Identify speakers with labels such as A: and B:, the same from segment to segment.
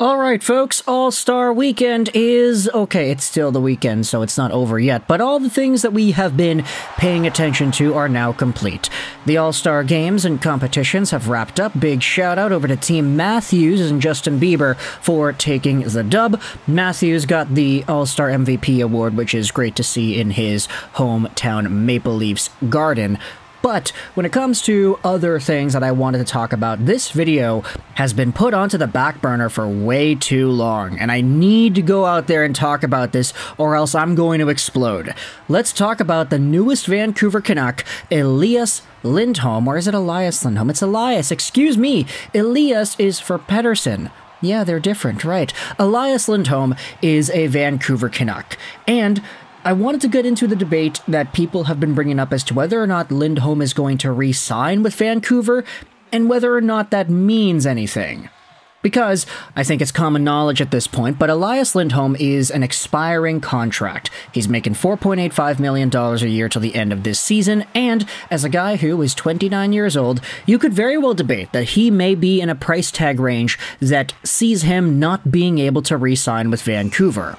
A: All right, folks, All Star Weekend is okay. It's still the weekend, so it's not over yet, but all the things that we have been paying attention to are now complete. The All Star games and competitions have wrapped up. Big shout out over to Team Matthews and Justin Bieber for taking the dub. Matthews got the All Star MVP award, which is great to see in his hometown Maple Leafs garden. But when it comes to other things that I wanted to talk about, this video has been put onto the back burner for way too long, and I need to go out there and talk about this or else I'm going to explode. Let's talk about the newest Vancouver Canuck, Elias Lindholm, or is it Elias Lindholm? It's Elias, excuse me. Elias is for Pettersson. Yeah, they're different, right? Elias Lindholm is a Vancouver Canuck, and I wanted to get into the debate that people have been bringing up as to whether or not Lindholm is going to re sign with Vancouver and whether or not that means anything. Because I think it's common knowledge at this point, but Elias Lindholm is an expiring contract. He's making $4.85 million a year till the end of this season, and as a guy who is 29 years old, you could very well debate that he may be in a price tag range that sees him not being able to re sign with Vancouver.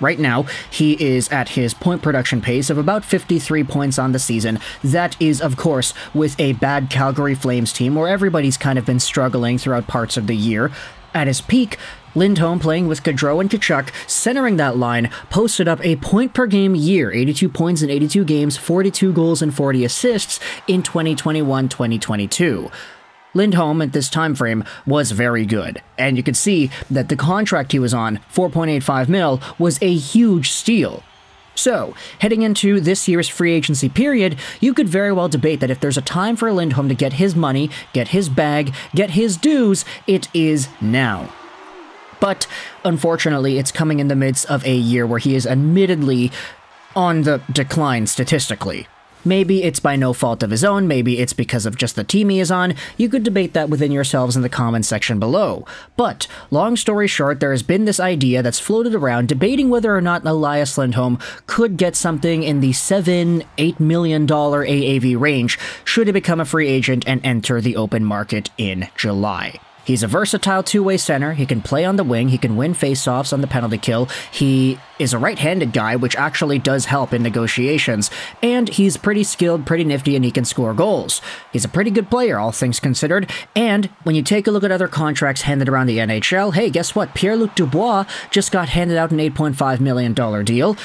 A: Right now, he is at his point production pace of about 53 points on the season. That is, of course, with a bad Calgary Flames team where everybody's kind of been struggling throughout parts of the year. At his peak, Lindholm playing with Gaudreau and Tkachuk, centering that line, posted up a point per game year 82 points in 82 games, 42 goals, and 40 assists in 2021 2022. Lindholm at this time frame was very good, and you could see that the contract he was on, 4.85 mil, was a huge steal. So, heading into this year's free agency period, you could very well debate that if there's a time for Lindholm to get his money, get his bag, get his dues, it is now. But unfortunately, it's coming in the midst of a year where he is admittedly on the decline statistically. Maybe it's by no fault of his own, maybe it's because of just the team he is on. You could debate that within yourselves in the comments section below. But, long story short, there has been this idea that's floated around debating whether or not Elias Lindholm could get something in the 7 $8 million AAV range should he become a free agent and enter the open market in July. He's a versatile two-way center. He can play on the wing. He can win face-offs on the penalty kill. He is a right-handed guy, which actually does help in negotiations. And he's pretty skilled, pretty nifty, and he can score goals. He's a pretty good player, all things considered. And when you take a look at other contracts handed around the NHL, hey, guess what? Pierre-Luc Dubois just got handed out an $8.5 million deal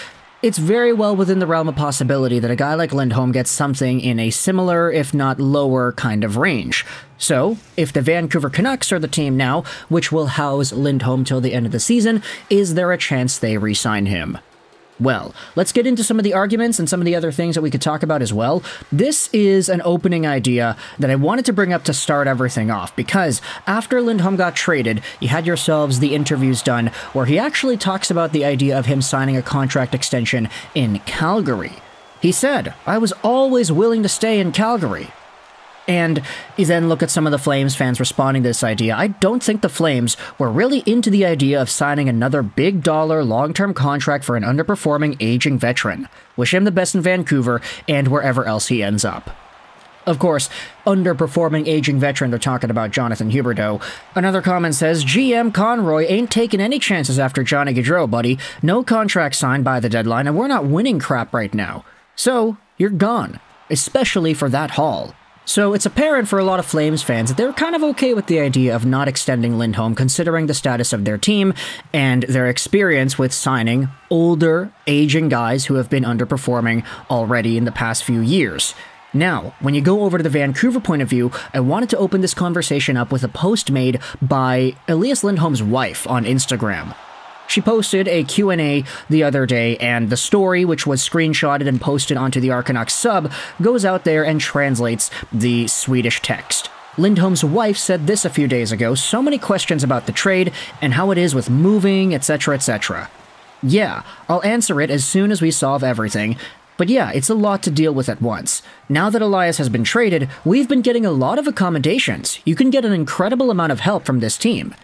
A: it's very well within the realm of possibility that a guy like Lindholm gets something in a similar, if not lower, kind of range. So, if the Vancouver Canucks are the team now, which will house Lindholm till the end of the season, is there a chance they re sign him? Well, let's get into some of the arguments and some of the other things that we could talk about as well. This is an opening idea that I wanted to bring up to start everything off because after Lindholm got traded, you had yourselves the interviews done where he actually talks about the idea of him signing a contract extension in Calgary. He said, I was always willing to stay in Calgary. And you then look at some of the Flames fans responding to this idea. I don't think the Flames were really into the idea of signing another big dollar long term contract for an underperforming aging veteran. Wish him the best in Vancouver and wherever else he ends up. Of course, underperforming aging veteran, they're talking about Jonathan Huberdeau. Another comment says, GM Conroy ain't taking any chances after Johnny Gaudreau, buddy. No contract signed by the deadline, and we're not winning crap right now. So, you're gone. Especially for that haul. So it's apparent for a lot of Flames fans that they're kind of okay with the idea of not extending Lindholm considering the status of their team and their experience with signing older, aging guys who have been underperforming already in the past few years. Now, when you go over to the Vancouver point of view, I wanted to open this conversation up with a post made by Elias Lindholm's wife on Instagram. She posted a Q&A the other day, and the story, which was screenshotted and posted onto the Arcanucks sub, goes out there and translates the Swedish text. Lindholm's wife said this a few days ago, so many questions about the trade and how it is with moving, etc., etc. Yeah, I'll answer it as soon as we solve everything, but yeah, it's a lot to deal with at once. Now that Elias has been traded, we've been getting a lot of accommodations. You can get an incredible amount of help from this team.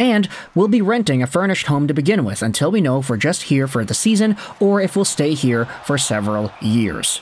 A: And we'll be renting a furnished home to begin with until we know if we're just here for the season or if we'll stay here for several years.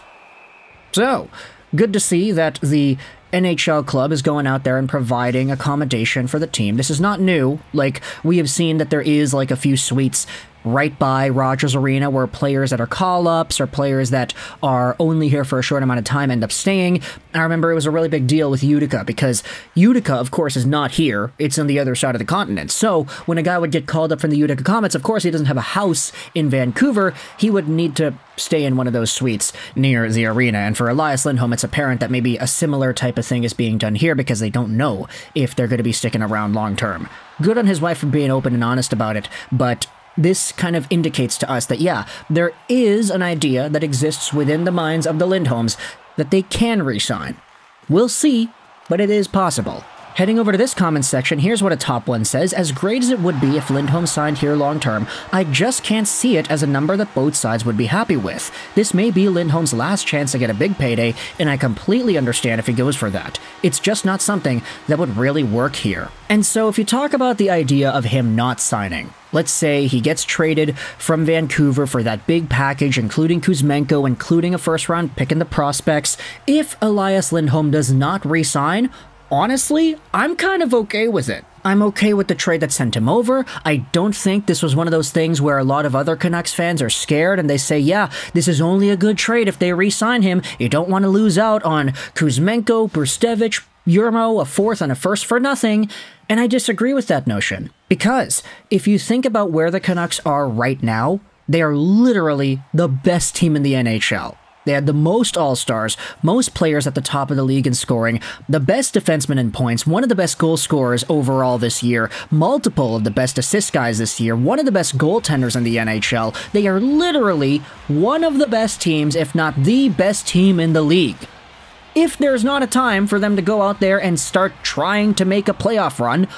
A: So, good to see that the NHL club is going out there and providing accommodation for the team. This is not new. Like, we have seen that there is like a few suites right by Rogers Arena where players that are call ups or players that are only here for a short amount of time end up staying. I remember it was a really big deal with Utica because Utica, of course, is not here. It's on the other side of the continent. So when a guy would get called up from the Utica Comets, of course, he doesn't have a house in Vancouver. He would need to stay in one of those suites near the arena. And for Elias Lindholm, it's apparent that maybe a similar type of thing is being done here because they don't know if they're going to be sticking around long term. Good on his wife for being open and honest about it, but this kind of indicates to us that, yeah, there is an idea that exists within the minds of the Lindholms that they can resign. We'll see, but it is possible. Heading over to this comment section, here's what a top one says. As great as it would be if Lindholm signed here long term, I just can't see it as a number that both sides would be happy with. This may be Lindholm's last chance to get a big payday, and I completely understand if he goes for that. It's just not something that would really work here. And so if you talk about the idea of him not signing, Let's say he gets traded from Vancouver for that big package, including Kuzmenko, including a first round pick in the prospects. If Elias Lindholm does not re sign, honestly, I'm kind of okay with it. I'm okay with the trade that sent him over. I don't think this was one of those things where a lot of other Canucks fans are scared and they say, yeah, this is only a good trade if they re sign him. You don't want to lose out on Kuzmenko, Brzustewicz, Jurmo, a fourth and a first for nothing. And I disagree with that notion. Because if you think about where the Canucks are right now, they are literally the best team in the NHL. They had the most All Stars, most players at the top of the league in scoring, the best defenseman in points, one of the best goal scorers overall this year, multiple of the best assist guys this year, one of the best goaltenders in the NHL. They are literally one of the best teams, if not the best team in the league. If there's not a time for them to go out there and start trying to make a playoff run,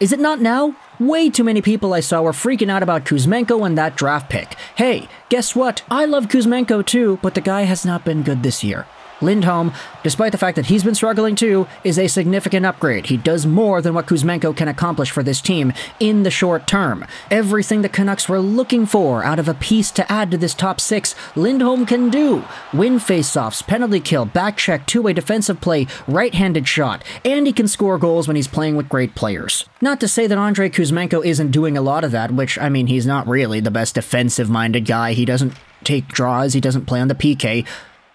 A: is it not now? Way too many people I saw were freaking out about Kuzmenko and that draft pick. Hey, guess what? I love Kuzmenko too, but the guy has not been good this year. Lindholm, despite the fact that he's been struggling too, is a significant upgrade. He does more than what Kuzmenko can accomplish for this team in the short term. Everything the Canucks were looking for out of a piece to add to this top six, Lindholm can do. Win faceoffs, penalty kill, back check, two-way defensive play, right-handed shot, and he can score goals when he's playing with great players. Not to say that Andrei Kuzmenko isn't doing a lot of that, which, I mean, he's not really the best defensive-minded guy. He doesn't take draws, he doesn't play on the PK,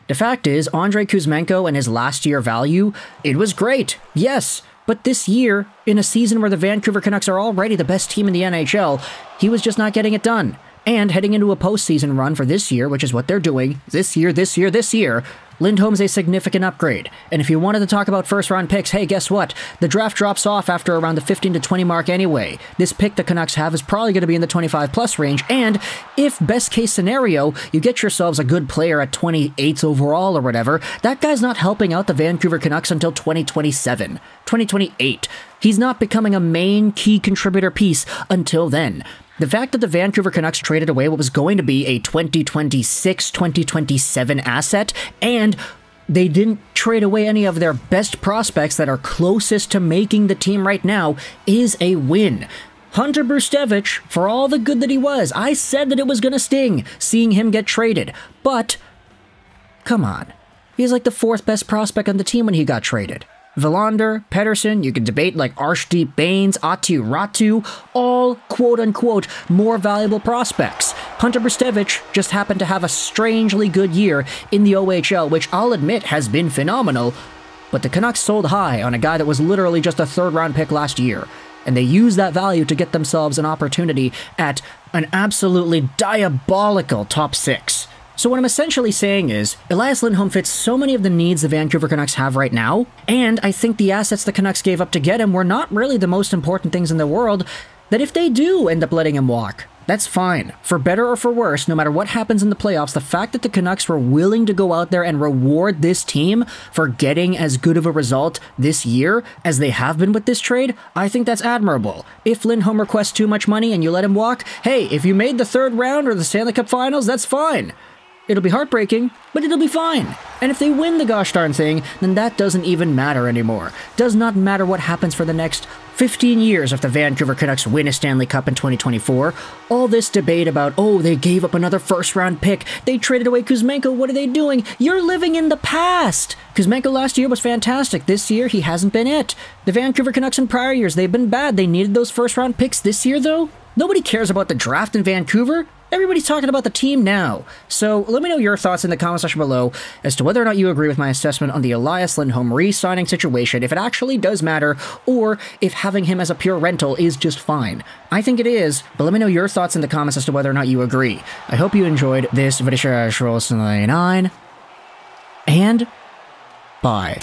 A: the fact is, Andrei Kuzmenko and his last year value, it was great, yes, but this year, in a season where the Vancouver Canucks are already the best team in the NHL, he was just not getting it done. And heading into a postseason run for this year, which is what they're doing, this year, this year, this year, Lindholm's a significant upgrade. And if you wanted to talk about first round picks, hey, guess what? The draft drops off after around the 15 to 20 mark anyway. This pick the Canucks have is probably going to be in the 25 plus range. And if best case scenario, you get yourselves a good player at 28 overall or whatever, that guy's not helping out the Vancouver Canucks until 2027, 2028. He's not becoming a main key contributor piece until then. The fact that the Vancouver Canucks traded away what was going to be a 2026 2027 asset and they didn't trade away any of their best prospects that are closest to making the team right now is a win. Hunter Brzustewicz, for all the good that he was, I said that it was going to sting seeing him get traded. But, come on. He's like the fourth best prospect on the team when he got traded. Willander, Pettersson, you can debate like Arshdeep Bains, Aatu Räty, all quote unquote more valuable prospects. Hunter Brzustewicz just happened to have a strangely good year in the OHL, which I'll admit has been phenomenal, but the Canucks sold high on a guy that was literally just a third round pick last year, and they used that value to get themselves an opportunity at an absolutely diabolical top six. So what I'm essentially saying is, Elias Lindholm fits so many of the needs the Vancouver Canucks have right now, and I think the assets the Canucks gave up to get him were not really the most important things in the world, that if they do end up letting him walk, that's fine. For better or for worse, no matter what happens in the playoffs, the fact that the Canucks were willing to go out there and reward this team for getting as good of a result this year as they have been with this trade, I think that's admirable. If Lindholm requests too much money and you let him walk, hey, if you made the third round or the Stanley Cup Finals, that's fine. It'll be heartbreaking, but it'll be fine. And if they win the gosh darn thing, then that doesn't even matter anymore. Does not matter what happens for the next 15 years if the Vancouver Canucks win a Stanley Cup in 2024. All this debate about, oh, they gave up another first round pick, they traded away Kuzmenko, what are they doing? You're living in the past! Kuzmenko last year was fantastic. This year, he hasn't been it. The Vancouver Canucks in prior years, they've been bad. They needed those first round picks this year, though. Nobody cares about the draft in Vancouver. Everybody's talking about the team now. So let me know your thoughts in the comment section below as to whether or not you agree with my assessment on the Elias Lindholm re-signing situation, if it actually does matter, or if having him as a pure rental is just fine. I think it is, but let me know your thoughts in the comments as to whether or not you agree. I hope you enjoyed this video, and bye.